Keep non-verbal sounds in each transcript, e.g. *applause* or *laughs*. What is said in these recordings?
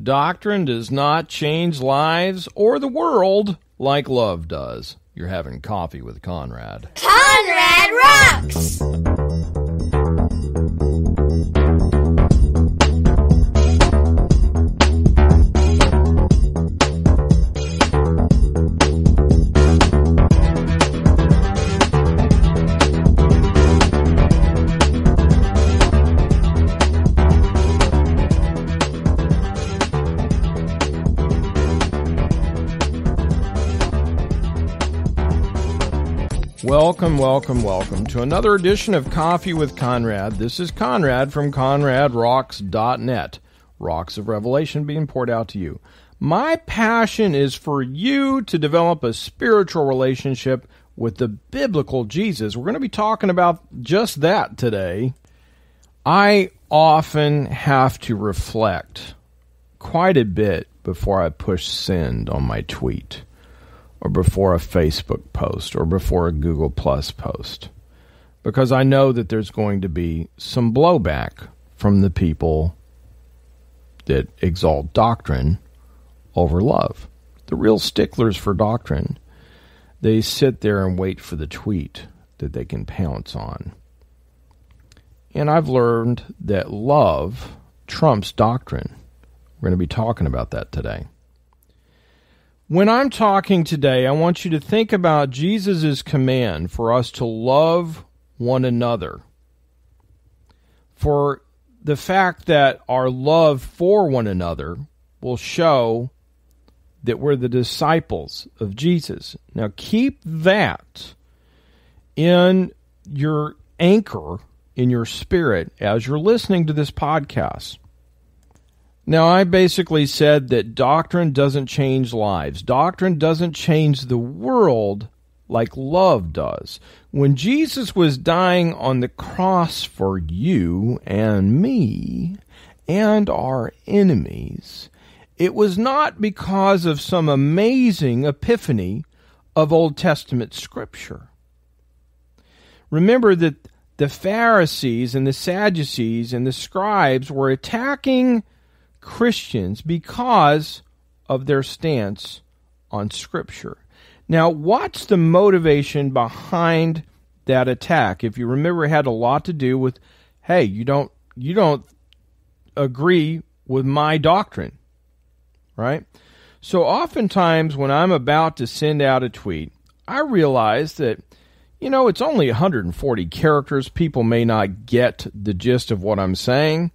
Doctrine does not change lives or the world like love does. You're having coffee with Conrad. Conrad rocks! Welcome, welcome, welcome to another edition of Coffee with Conrad. This is Conrad from ConradRocks.net. Rocks of Revelation being poured out to you. My passion is for you to develop a spiritual relationship with the biblical Jesus. We're going to be talking about just that today. I often have to reflect quite a bit before I push send on my tweet or before a Facebook post or before a Google Plus post because I know that there's going to be some blowback from the people that exalt doctrine over love. The real sticklers for doctrine, they sit there and wait for the tweet that they can pounce on. And I've learned that love trumps doctrine. We're going to be talking about that today. When I'm talking today, I want you to think about Jesus' command for us to love one another. For the fact that our love for one another will show that we're the disciples of Jesus. Now, keep that in your anchor in your spirit as you're listening to this podcast. Now, I basically said that doctrine doesn't change lives. Doctrine doesn't change the world like love does. When Jesus was dying on the cross for you and me and our enemies, it was not because of some amazing epiphany of Old Testament scripture. Remember that the Pharisees and the Sadducees and the scribes were attacking Christians because of their stance on Scripture. Now, what's the motivation behind that attack? If you remember, it had a lot to do with, hey, you don't you don't agree with my doctrine, right? So oftentimes when I'm about to send out a tweet, I realize that you know it's only 140 characters. People may not get the gist of what I'm saying.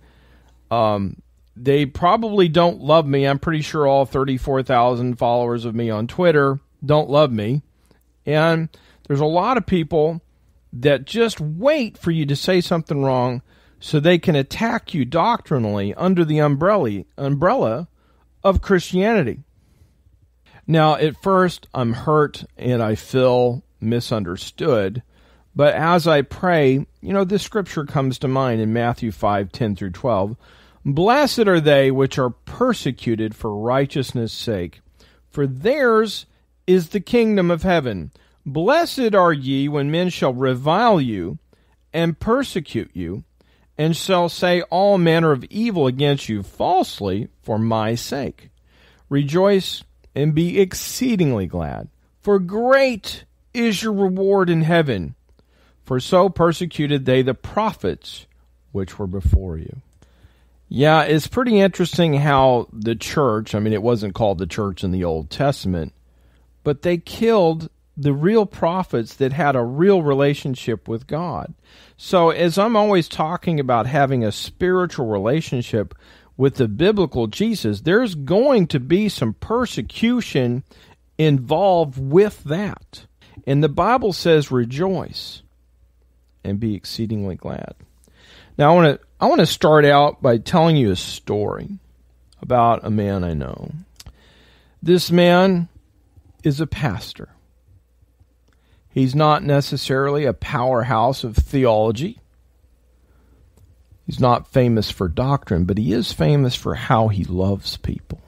Um, they probably don't love me. I'm pretty sure all 34,000 followers of me on Twitter don't love me. And there's a lot of people that just wait for you to say something wrong so they can attack you doctrinally under the umbrella umbrella of Christianity. Now, at first, I'm hurt and I feel misunderstood. But as I pray, you know, this scripture comes to mind in Matthew 5 10 through 12 Blessed are they which are persecuted for righteousness' sake, for theirs is the kingdom of heaven. Blessed are ye when men shall revile you and persecute you, and shall say all manner of evil against you falsely for my sake. Rejoice and be exceedingly glad, for great is your reward in heaven. For so persecuted they the prophets which were before you. Yeah, it's pretty interesting how the church, I mean, it wasn't called the church in the Old Testament, but they killed the real prophets that had a real relationship with God. So, as I'm always talking about having a spiritual relationship with the biblical Jesus, there's going to be some persecution involved with that. And the Bible says, rejoice and be exceedingly glad. Now, I want to I want to start out by telling you a story about a man I know. This man is a pastor. He's not necessarily a powerhouse of theology. He's not famous for doctrine, but he is famous for how he loves people.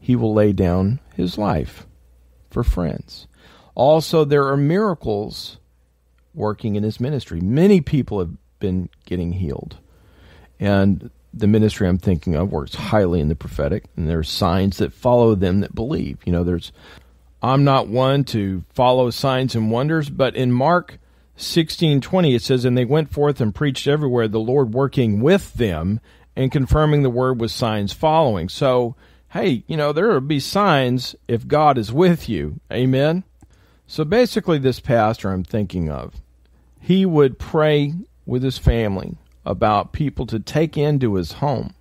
He will lay down his life for friends. Also, there are miracles working in his ministry. Many people have been getting healed. And the ministry I'm thinking of works highly in the prophetic, and there's signs that follow them that believe. You know, there's I'm not one to follow signs and wonders, but in Mark 16:20 it says and they went forth and preached everywhere the Lord working with them and confirming the word with signs following. So, hey, you know, there will be signs if God is with you. Amen. So basically this pastor I'm thinking of, he would pray with his family about people to take into his home.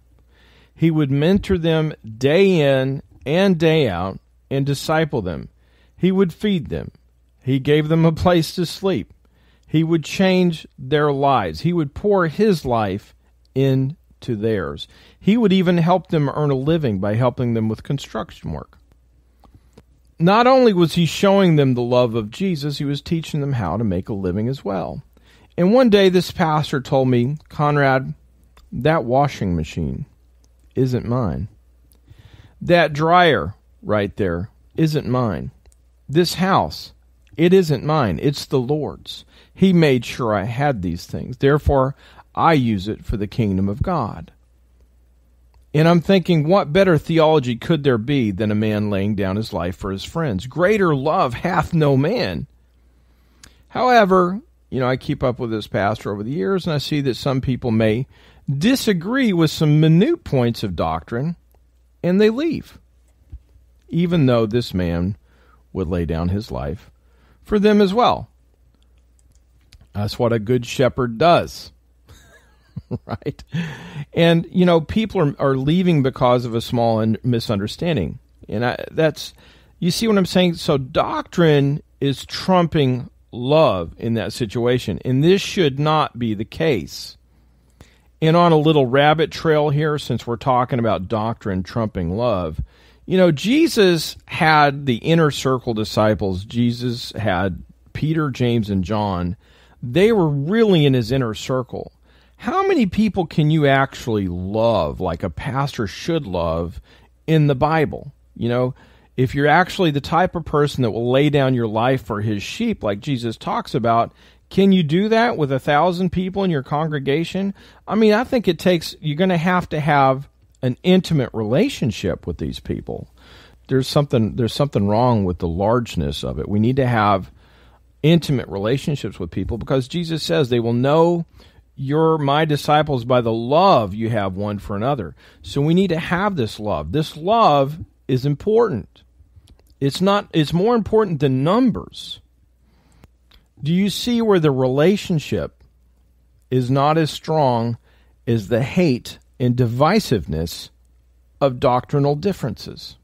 He would mentor them day in and day out and disciple them. He would feed them. He gave them a place to sleep. He would change their lives. He would pour his life into theirs. He would even help them earn a living by helping them with construction work. Not only was he showing them the love of Jesus, he was teaching them how to make a living as well. And one day this pastor told me, Conrad, that washing machine isn't mine. That dryer right there isn't mine. This house, it isn't mine. It's the Lord's. He made sure I had these things. Therefore, I use it for the kingdom of God. And I'm thinking, what better theology could there be than a man laying down his life for his friends? Greater love hath no man. However, you know, I keep up with this pastor over the years, and I see that some people may disagree with some minute points of doctrine, and they leave, even though this man would lay down his life for them as well. That's what a good shepherd does. *laughs* right? And, you know, people are, are leaving because of a small misunderstanding. And I, that's, you see what I'm saying? So doctrine is trumping love in that situation. And this should not be the case. And on a little rabbit trail here, since we're talking about doctrine trumping love, you know, Jesus had the inner circle disciples. Jesus had Peter, James, and John. They were really in his inner circle. How many people can you actually love like a pastor should love in the Bible? You know, if you're actually the type of person that will lay down your life for his sheep, like Jesus talks about, can you do that with a thousand people in your congregation? I mean, I think it takes, you're going to have to have an intimate relationship with these people. There's something, there's something wrong with the largeness of it. We need to have intimate relationships with people because Jesus says they will know you're my disciples by the love you have one for another. So we need to have this love. This love is important. It's not it's more important than numbers. Do you see where the relationship is not as strong as the hate and divisiveness of doctrinal differences?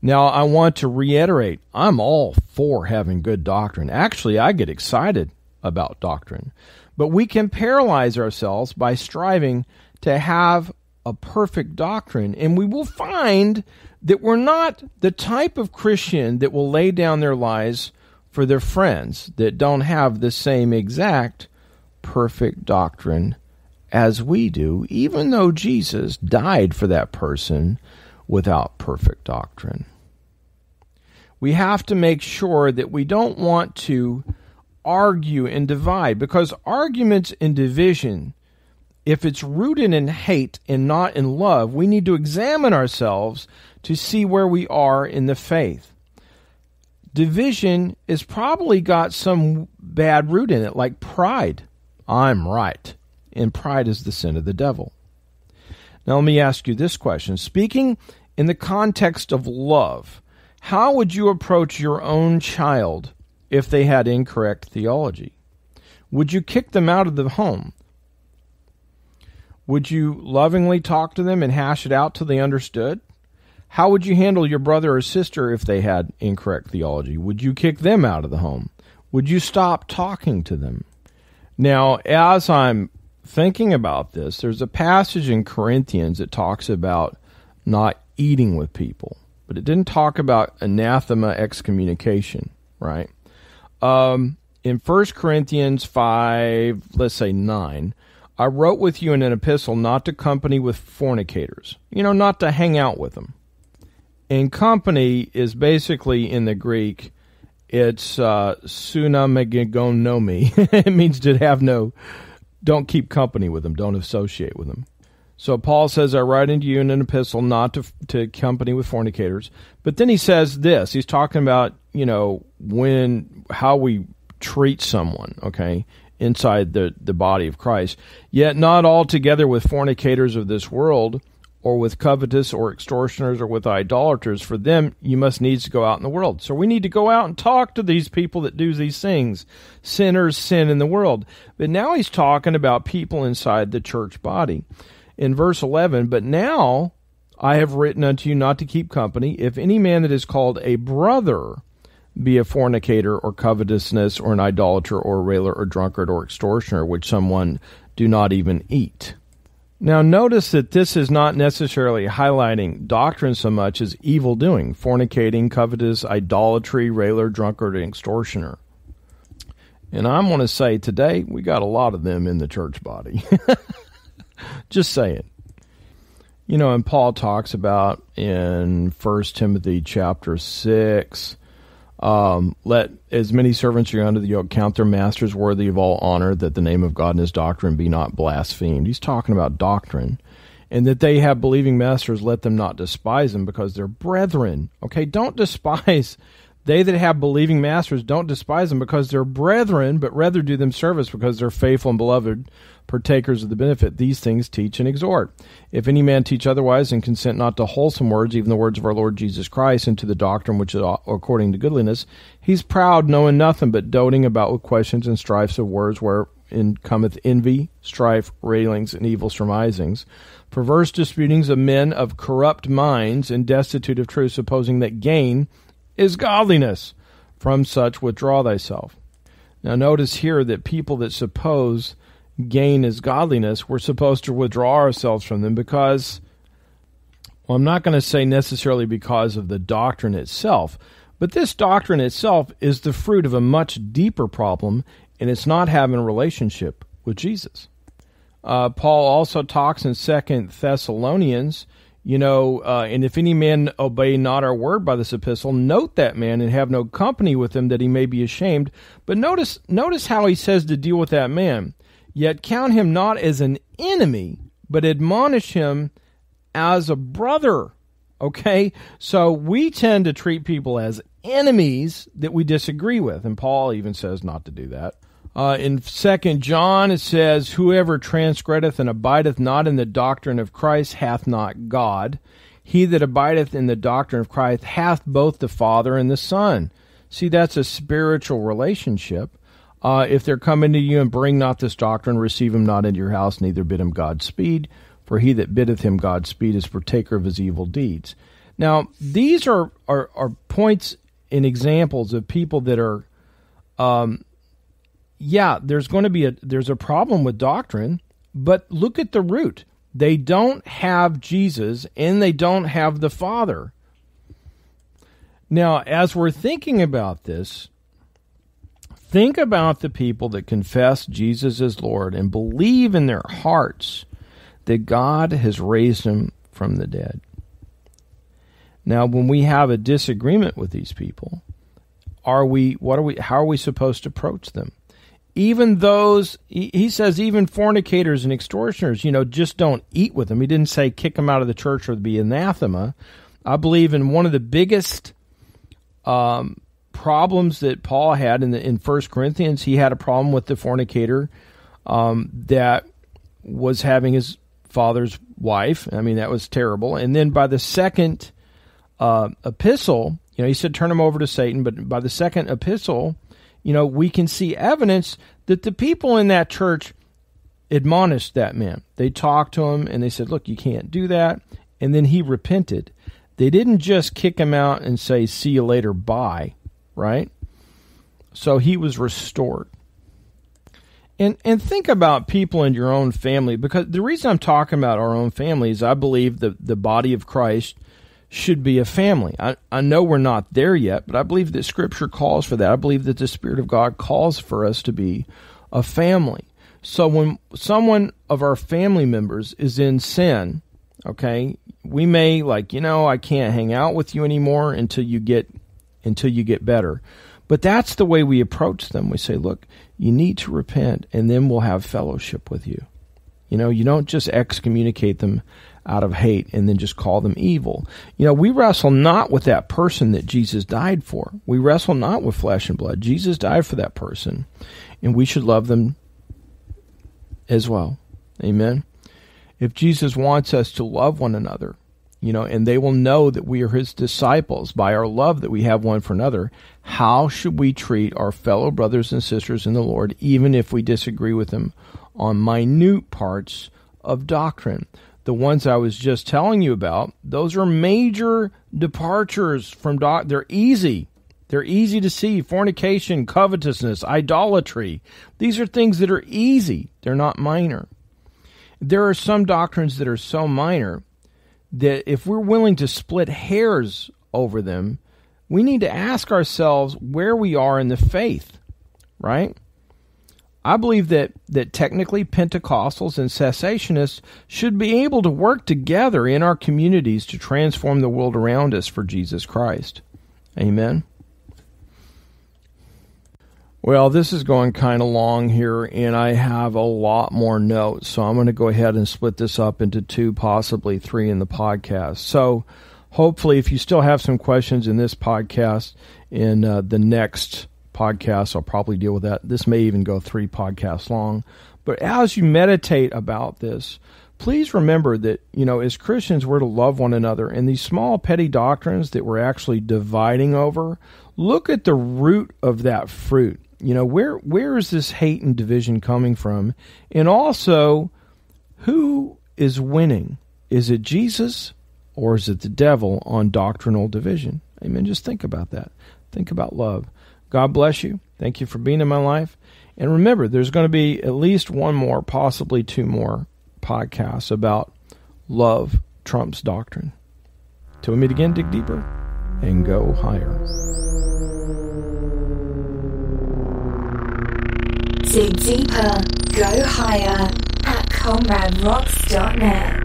Now, I want to reiterate I'm all for having good doctrine. Actually, I get excited about doctrine. But we can paralyze ourselves by striving to have a perfect doctrine, and we will find that we're not the type of Christian that will lay down their lives for their friends that don't have the same exact perfect doctrine as we do, even though Jesus died for that person without perfect doctrine. We have to make sure that we don't want to argue and divide because arguments and division if it's rooted in hate and not in love, we need to examine ourselves to see where we are in the faith. Division has probably got some bad root in it, like pride. I'm right. And pride is the sin of the devil. Now, let me ask you this question. Speaking in the context of love, how would you approach your own child if they had incorrect theology? Would you kick them out of the home? Would you lovingly talk to them and hash it out till they understood? How would you handle your brother or sister if they had incorrect theology? Would you kick them out of the home? Would you stop talking to them? Now, as I'm thinking about this, there's a passage in Corinthians that talks about not eating with people, but it didn't talk about anathema excommunication, right? Um, in 1 Corinthians 5, let's say 9, I wrote with you in an epistle not to company with fornicators, you know, not to hang out with them. And company is basically in the Greek, it's uh, sunamegonomi. *laughs* it means to have no, don't keep company with them, don't associate with them. So Paul says, I write unto you in an epistle not to, to company with fornicators. But then he says this. He's talking about, you know, when, how we treat someone, okay, inside the, the body of Christ. Yet not altogether with fornicators of this world, or with covetous, or extortioners, or with idolaters. For them you must needs go out in the world. So we need to go out and talk to these people that do these things. Sinners sin in the world. But now he's talking about people inside the church body in verse 11, But now I have written unto you not to keep company, if any man that is called a brother be a fornicator or covetousness or an idolater or a railer or drunkard or extortioner, which someone do not even eat. Now, notice that this is not necessarily highlighting doctrine so much as evil doing, fornicating, covetous, idolatry, railer, drunkard, and extortioner. And I'm going to say today, we got a lot of them in the church body. *laughs* Just saying. You know, and Paul talks about in First Timothy chapter six, um, let as many servants who are under the yoke count their masters worthy of all honor, that the name of God and his doctrine be not blasphemed. He's talking about doctrine. And that they have believing masters, let them not despise them because they're brethren. Okay, don't *laughs* despise they that have believing masters don't despise them because they're brethren, but rather do them service because they're faithful and beloved, partakers of the benefit. These things teach and exhort. If any man teach otherwise and consent not to wholesome words, even the words of our Lord Jesus Christ, and to the doctrine which is according to goodliness, he's proud, knowing nothing, but doting about with questions and strifes of words, wherein cometh envy, strife, railings, and evil surmisings, perverse disputings of men of corrupt minds, and destitute of truth, supposing that gain is godliness. From such withdraw thyself. Now, notice here that people that suppose gain is godliness, we're supposed to withdraw ourselves from them because, well, I'm not going to say necessarily because of the doctrine itself, but this doctrine itself is the fruit of a much deeper problem, and it's not having a relationship with Jesus. Uh, Paul also talks in Second Thessalonians you know, uh, and if any man obey not our word by this epistle, note that man and have no company with him that he may be ashamed. But notice, notice how he says to deal with that man. Yet count him not as an enemy, but admonish him as a brother. Okay? So we tend to treat people as enemies that we disagree with. And Paul even says not to do that. Uh, in Second John, it says, "Whoever transgresseth and abideth not in the doctrine of Christ hath not God. He that abideth in the doctrine of Christ hath both the Father and the Son." See, that's a spiritual relationship. Uh, if they're coming to you and bring not this doctrine, receive him not into your house, neither bid him Godspeed. For he that biddeth him Godspeed is partaker of his evil deeds. Now, these are, are, are points and examples of people that are um, yeah, there's going to be a there's a problem with doctrine, but look at the root. They don't have Jesus and they don't have the Father. Now, as we're thinking about this, think about the people that confess Jesus as Lord and believe in their hearts that God has raised him from the dead. Now, when we have a disagreement with these people, are we what are we how are we supposed to approach them? even those he says even fornicators and extortioners you know just don't eat with them he didn't say kick them out of the church or be anathema i believe in one of the biggest um, problems that paul had in the in first corinthians he had a problem with the fornicator um, that was having his father's wife i mean that was terrible and then by the second uh, epistle you know he said turn him over to satan but by the second epistle you know, we can see evidence that the people in that church admonished that man. They talked to him and they said, Look, you can't do that. And then he repented. They didn't just kick him out and say, See you later, bye, right? So he was restored. And and think about people in your own family because the reason I'm talking about our own family is I believe the the body of Christ should be a family. I, I know we're not there yet, but I believe that Scripture calls for that. I believe that the Spirit of God calls for us to be a family. So when someone of our family members is in sin, okay, we may like, you know, I can't hang out with you anymore until you get until you get better. But that's the way we approach them. We say, look, you need to repent and then we'll have fellowship with you. You know, you don't just excommunicate them out of hate and then just call them evil. You know, we wrestle not with that person that Jesus died for. We wrestle not with flesh and blood. Jesus died for that person, and we should love them as well. Amen. If Jesus wants us to love one another, you know, and they will know that we are his disciples by our love that we have one for another, how should we treat our fellow brothers and sisters in the Lord, even if we disagree with them on minute parts of doctrine? the ones I was just telling you about, those are major departures from doc. They're easy. They're easy to see. Fornication, covetousness, idolatry. These are things that are easy. They're not minor. There are some doctrines that are so minor that if we're willing to split hairs over them, we need to ask ourselves where we are in the faith, right? I believe that, that technically Pentecostals and cessationists should be able to work together in our communities to transform the world around us for Jesus Christ. Amen. Well, this is going kind of long here, and I have a lot more notes, so I'm going to go ahead and split this up into two, possibly three in the podcast. So, hopefully, if you still have some questions in this podcast, in uh, the next podcast, I'll probably deal with that. This may even go three podcasts long. But as you meditate about this, please remember that, you know, as Christians, we're to love one another. And these small, petty doctrines that we're actually dividing over, look at the root of that fruit. You know, where where is this hate and division coming from? And also, who is winning? Is it Jesus or is it the devil on doctrinal division? Amen. Just think about that. Think about love. God bless you. Thank you for being in my life. And remember, there's going to be at least one more, possibly two more podcasts about love trumps doctrine. Till we meet again, dig deeper and go higher. Dig deeper, go higher at ConradRocks.net.